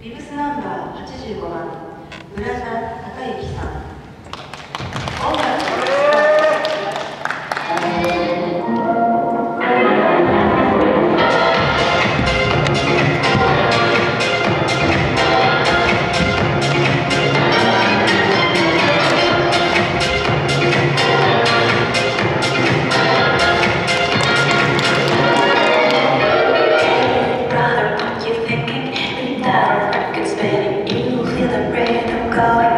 ビブスナンバー85番村田孝之さん。going.